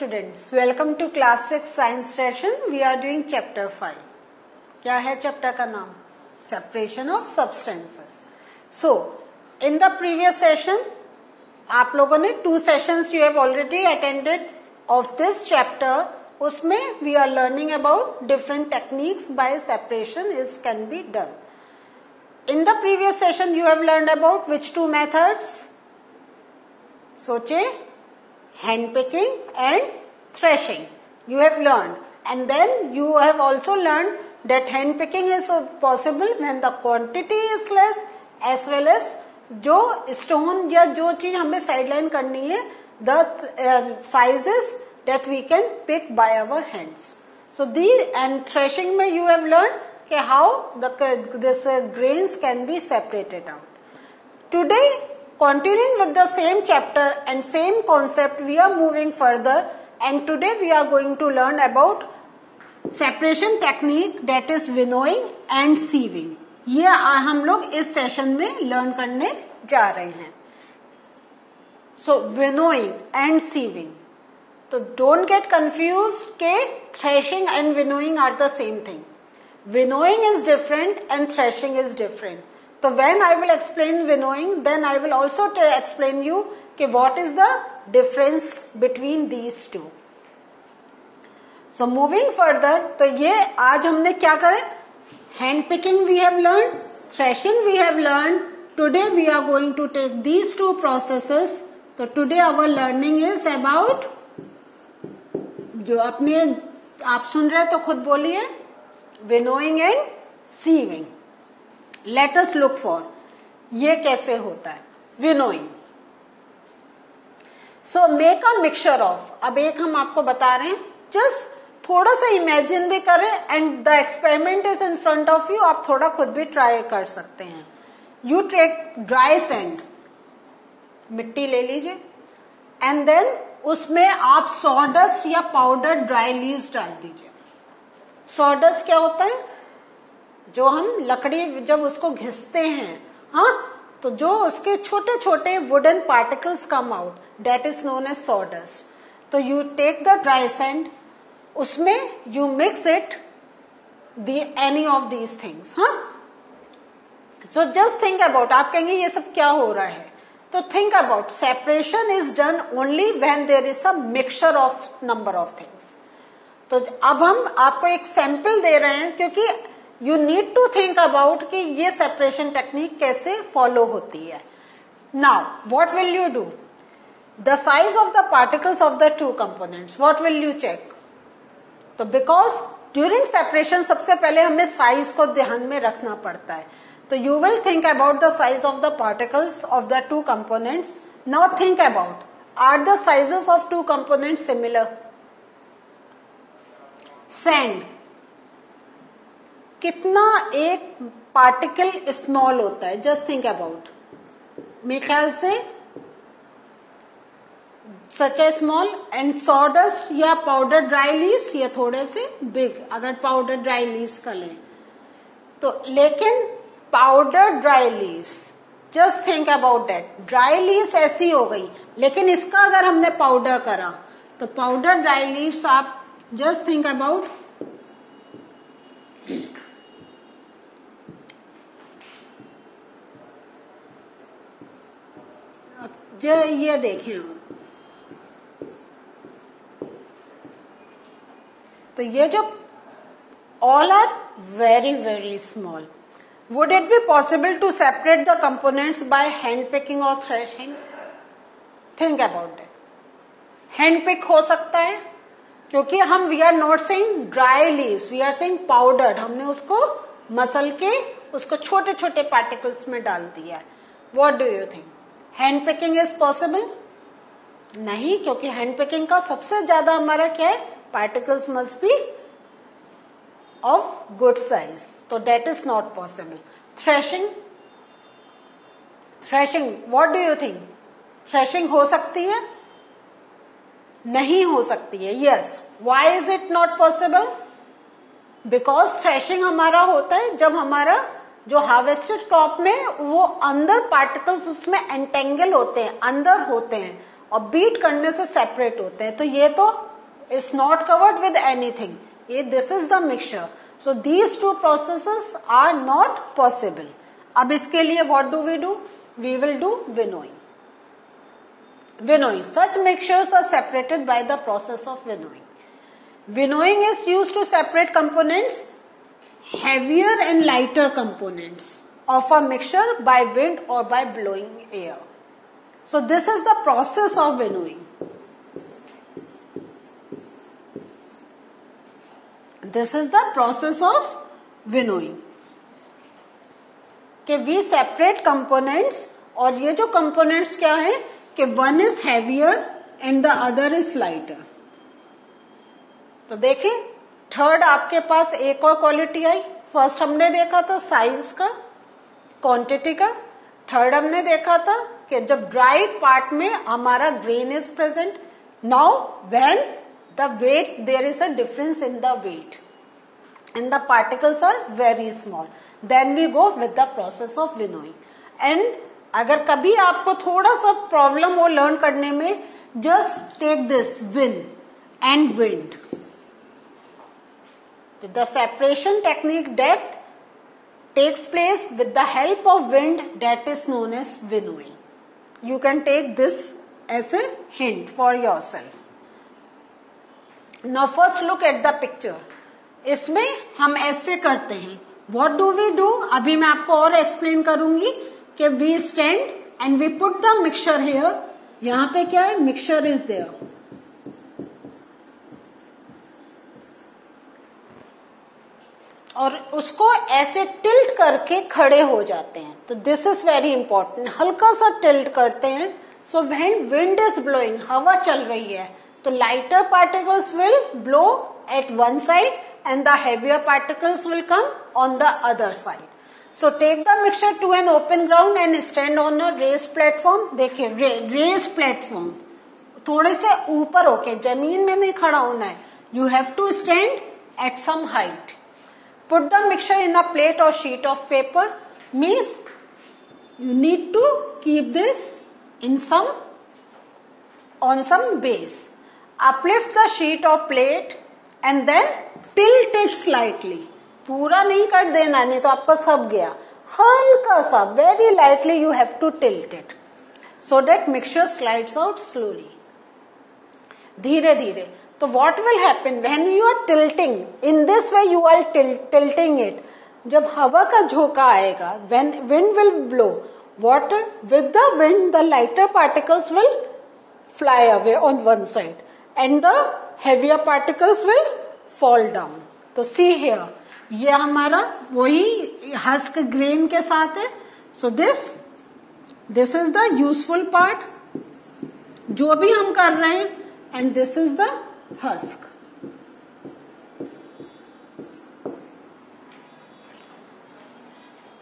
Welcome to class 6 science session. We are doing chapter 5. क्या है chapter का नाम? Separation of substances so in the previous session आप लोगों ने two sessions you have already attended of this chapter उसमें we are learning about different techniques by separation is can be done in the previous session you have learn about which two methods सोचे hand picking and threshing. You have learned. And then you have also learned that hand picking is possible when the quantity is less as well as जो stone या जो चीज़ हमें sideline करनी है the sizes that we can pick by our hands so the and threshing में you have learn कि how this grains can be separated out today continuing with the same chapter and same concept we are moving further and today we are going to learn about separation technique that is winnowing and sieving ये हम लोग इस session में learn करने जा रहे हैं so winnowing and sieving तो डोंट गेट कंफ्यूज के threshing and winnowing are the same thing winnowing is different and threshing is different तो when I will explain winnowing then I will also explain you कि what is the difference between these two so moving further तो ये आज हमने क्या करें? Hand picking we have learn threshing we have learn today we are going to take these two process तो today our learning is about जो अपने आप सुन रहे हैं तो खुद बोलिए winnowing and sieving let us look for ये कैसे होता है? Winnowing so make a mixture of अब एक हम आपको बता रहे हैं जस्ट थोड़ा सा इमेजिन भी करें and the experiment is in front of you आप थोड़ा खुद भी ट्राई कर सकते हैं. यू टेक ड्राई सेंड मिट्टी ले लीजिए. एंड देन उसमें आप सॉडस्ट या पाउडर ड्राई लीव्स डाल दीजिए. सॉडस्ट क्या होता है? जो हम लकड़ी जब उसको घिसते हैं हाँ तो जो उसके छोटे छोटे wooden particles come out that is known as sawdust तो you take the dry sand उसमें you mix it the any of these things हाँ? सो जस्ट थिंक अबाउट आप कहेंगे ये सब क्या हो रहा है? तो think about separation is done only when there is a mixture of number of things तो अब हम आपको एक सैंपल दे रहे हैं, क्योंकि you need to think about कि ये सेपरेशन टेक्निक कैसे फॉलो होती है। Now what will you do the size of the particles of the two components what will you check तो बिकॉज़ ड्यूरिंग सेपरेशन सबसे पहले हमें साइज़ को ध्यान में रखना पड़ता है। तो you will think about the size of the particles of the two components not think about are the sizes of two component similar sand कितना एक पार्टिकल स्मॉल होता है? जस्ट थिंक अबाउट मेरे ख्याल से such a small and sawdust या powder dry leaves ये थोड़े से बिग अगर पाउडर ड्राई लीव्स का लें। तो लेकिन powder dry leaves just think about that dry leaves ऐसी हो गई, लेकिन इसका अगर हमने पाउडर करा तो पाउडर ड्राई लीव्स आप जस्ट थिंक अबाउट जो ये देखें। हम तो ये जो all are very very small would it be possible to separate the components by hand picking और threshing think about it hand pick हो सकता है, क्योंकि हम we are not saying dry leaves we are saying powdered हमने उसको muscle के, उसको छोटे छोटे पार्टिकल्स में डाल दिया है। What do you think hand picking is possible नहीं, क्योंकि हैंड पिकिंग का सबसे ज़्यादा हमारा क्या है? Particles must be of good size तो that is not possible threshing threshing what do you think threshing हो सकती है? नहीं हो सकती है yes why is it not possible because threshing हमारा होता है जब हमारा जो हार्वेस्टेड क्रॉप में वो अंदर पार्टिकल्स उसमें एंटेंगल होते हैं, अंदर होते हैं और बीट करने से सेपरेट होते हैं। तो ये तो is not covered with anything ये this is the mixture so these two processes are not possible अब इसके लिए what do we do we will do winnowing winnowing such mixtures are separated by the process of winnowing winnowing is use to separate components heavier and lighter component of a mixture by wind और by blowing air so this is the process of winnowing this is the process of winnowing के we separate components और ये जो components क्या है? कि one is heavier and the other is lighter तो देखें थर्ड आपके पास एक और क्वालिटी आई। फ़र्स्ट हमने देखा था साइज़ का क्वांटिटी का। थर्ड हमने देखा था कि जब ड्राई पार्ट में हमारा grain is present now when the weight there is a difference in the weight and the particles are very small. Then we go with the process of winnowing. And अगर कभी आपको थोड़ा सा problem हो learn करने में just take this win and wind the separation technique that takes place with the help of wind that is known as winnowing you can take this as a hint for yourself now first look at the picture इसमें हम ऐसे करते हैं। What do we do अभी मैं आपको और explain करूँगी कि we stand and we put the mixer here यहाँ पे क्या है? मिक्सर इज़ देयर और उसको ऐसे टिल्ट करके खड़े हो जाते हैं। तो दिस इज़ वेरी इंपॉर्टेंट हल्का सा टिल्ट करते हैं। So when wind is blowing हवा चल रही है तो lighter particles will blow at one side the heavier particles will come on the other side. So take the mixture to an open ground and stand on a raised platform. देखिए raised platform. थोड़े से ऊपर होके, ज़मीन में नहीं खड़ा होना है। You have to stand at some height put the mixture in a plate और sheet of paper means you need to keep this in some, on some base. Uplift the sheet or plate and then tilt it slightly. पूरा नहीं कर देना, नहीं तो आपका सब गया। हल्का सा very lightly you have to tilt it so that mixture slides out slowly धीरे धीरे तो what will happen when you are tilting in this way you are tilting it जब हवा का झोंका आएगा when wind will blow what with the wind the lighter particles will fly away on one side and the heavier particles will fall down तो see here ये हमारा वही husk grain के साथ है. So this this is the useful part जो भी हम कर रहे हैं and this is the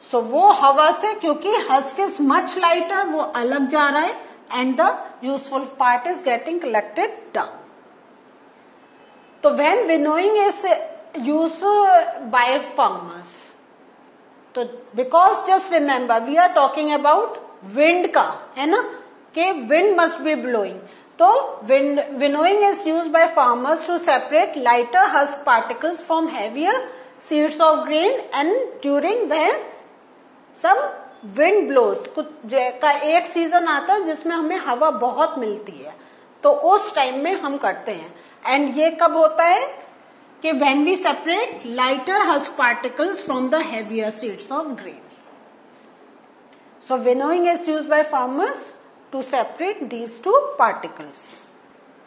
so so, वो हवा से क्योंकि हस्क इज़ मच लाइटर वो अलग जा रहा है and the useful part is getting collected down तो when winnowing is use by farmers तो because just remember we are talking about wind का है ना? कि विंड मस्ट बी ब्लोइंग तो winnowing is use by farmers to separate lighter husk particles from heavier seeds of grain and during when some wind blows कुछ का एक season आता है जिसमें हमें हवा बहुत मिलती है। तो उस टाइम में हम करते हैं। एंड ये कब होता है? कि when we separate lighter husk particles from the heavier seeds of grain so winnowing is use by farmers to separate these two particles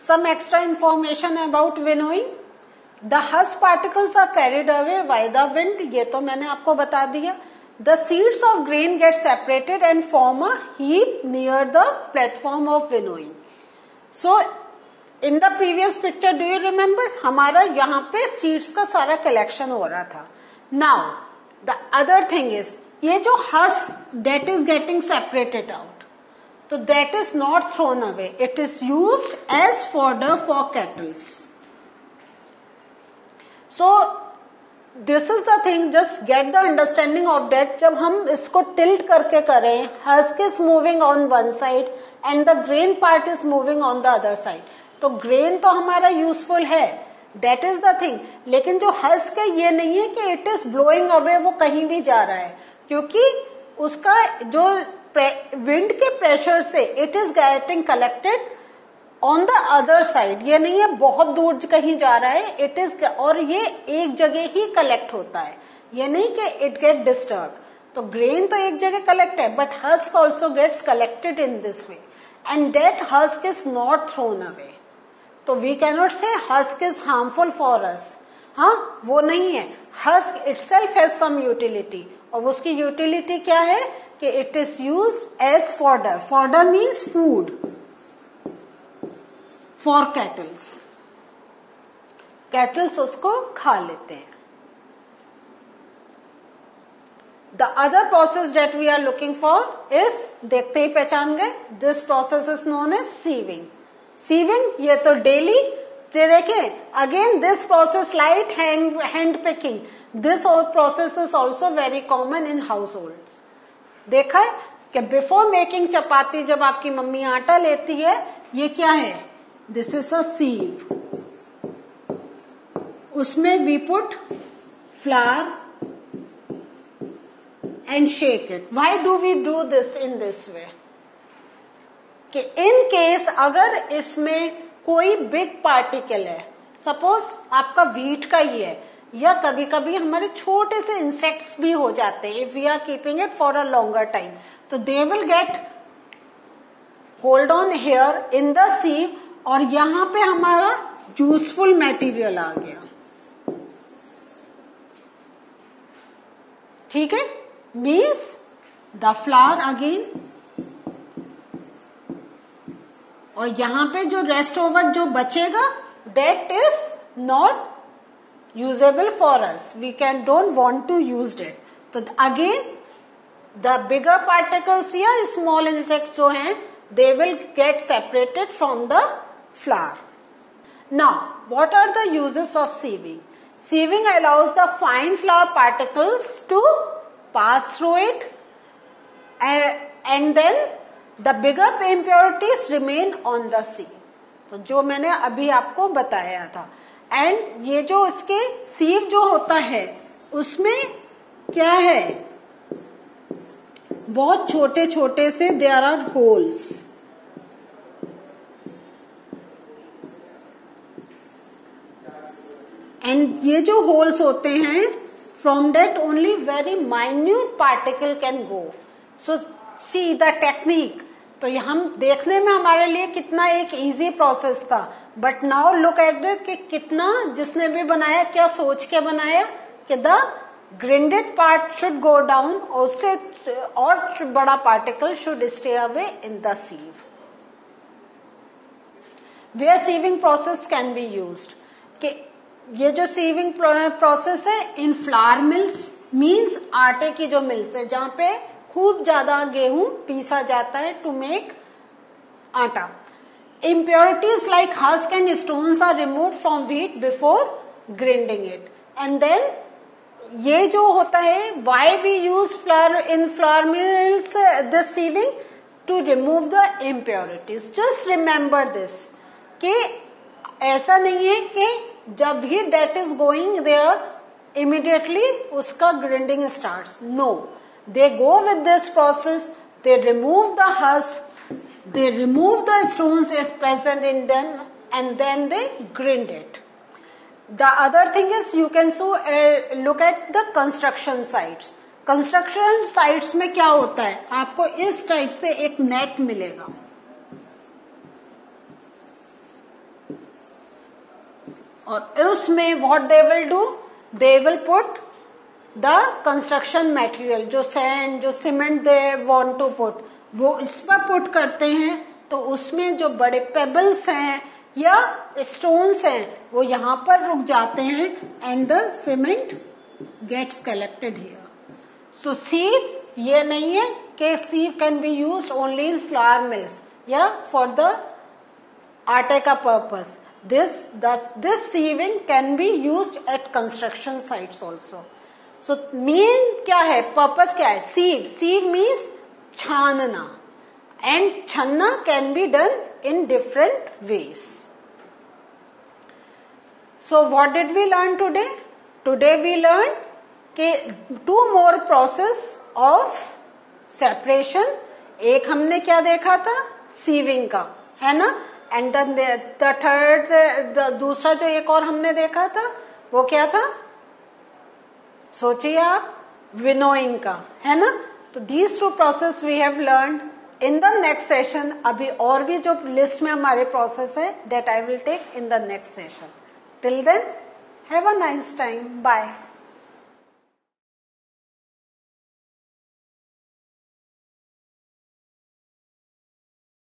some extra information about winnowing the husk particles are carried away by the wind ये तो मैंने आपको बता दिया the seeds of grain get separated and form a heap near the platform of winnowing. So, in the previous picture, do you remember? हमारा यहाँ पे seeds का सारा collection हो रहा था. Now, the other thing is, ये जो husk that is getting separated out, so that is not thrown away. It is used as fodder for cattle. So, this is the thing just get the understanding of that जब हम इसको tilt करके करें husk is moving on one side and the grain part is moving on the other side तो grain तो हमारा useful है. That is the thing लेकिन जो हस्क है ये नहीं है कि इट इज़ ब्लोइंग अवे वो कहीं भी जा रहा है. क्योंकि उसका जो विंड के प्रेशर से it is getting collected on the other side ये नहीं है, बहुत दूर कहीं जा रहा है इट इज़ और ये एक जगह ही कलेक्ट होता है। ये नहीं कि इट गेट डिस्टर्ब तो ग्रेन तो एक जगह कलेक्ट है but husk also gets collected in this way and that husk is not thrown away तो we cannot say husk is harmful for us हाँ वो नहीं है। Husk itself has some utility और उसकी यूटिलिटी क्या है? कि it is use as fodder fodder means food for cattles cattles उसको खा लेते हैं the other process that we are looking for is देखते ही पहचान गए this process is known as sieving sieving ये तो डेली ये देखें again this process light hand hand picking this process is also very common in household देखा है कि बिफोर मेकिंग चपाती जब आपकी मम्मी आटा लेती है, ये क्या है? दिस इज़ अ सीव उसमें we put flour and shake it why do we do this in this way कि इन केस अगर इसमें कोई बिग पार्टिकल है सपोज़ आपका वीट का ही है या कभी कभी हमारे छोटे से इंसेक्ट्स भी हो जाते हैं if we are keeping it for a longer time तो they will get hold on here in the sieve और यहाँ पे हमारा यूजफुल मटेरियल आ गया। ठीक है? मीन्स द फ्लावर अगेन और यहाँ पे जो रेस्ट ओवर जो बचेगा that is not usable for us we can don't want to use it तो अगेन द बिगर पार्टिकल्स या स्मॉल इंसेक्ट जो हैं they will get separated from the flour. Now, what are the uses of sieving? Sieving allows the fine flour particles to pass through it and, and then the bigger impurities remain on the sieve. तो जो मैंने अभी आपको बताया था and ये जो इसके सीव जो होता है, उसमें क्या है? बहुत छोटे छोटे से देर आर होल्स एंड ये जो होल्स होते हैं from that only very minute particle can go so see the technique तो हम देखने में हमारे लिए कितना एक इजी प्रोसेस था। But now look at the कि कितना जिसने भी बनाया, क्या सोच के बनाया कि the grinded part should go down और उससे और बड़ा particle should stay away in the sieve where sieving process can be use कि ये जो सीविंग प्रोसेस है इन फ्लावर मिल्स मीन्स आटे की जो मिल्स है, जहाँ पे खूब ज़्यादा गेहूँ पीसा जाता है टू मेक आटा। Impurities like husk and stones are remove from wheat before grinding it and then ये जो होता है why we use flour in flour mills this sieving to remove the impurities just remember this कि ऐसा नहीं है कि जब ही that is going there immediately उसका grinding start no they go with this process they remove the husk they remove the stones if present in them and then they grind it the other thing is you can so look at the construction sites construction sites में क्या होता है? आपको इस type से एक net मिलेगा। और उसमें what they will do they will put the construction material जो सैंड जो cement they want to put वो इस पर पुट करते हैं तो उसमें जो बड़े पेबल्स हैं या स्टोन्स हैं, वो यहाँ पर रुक जाते हैं and the cement gets collected here so sieve ये नहीं है कि sieve can be use only in flour mills या फॉर द आटे का purpose this this sieving can be be at construction construction sites so mean क्या है? Purpose क्या है? सीव सीव मीन्स छानना and छन्ना can be done in different ways so what did we learn today today we learn के to more process of separation एक हमने क्या देखा था? सीविंग का, है ना? एंड द थर्ड दूसरा जो एक और हमने देखा था, वो क्या था? सोचिए आप, विनोइंग का, है ना? तो these two process we have learn in the next session अभी और भी जो लिस्ट में हमारे प्रोसेस है that I will take in the next session till then have a nice time bye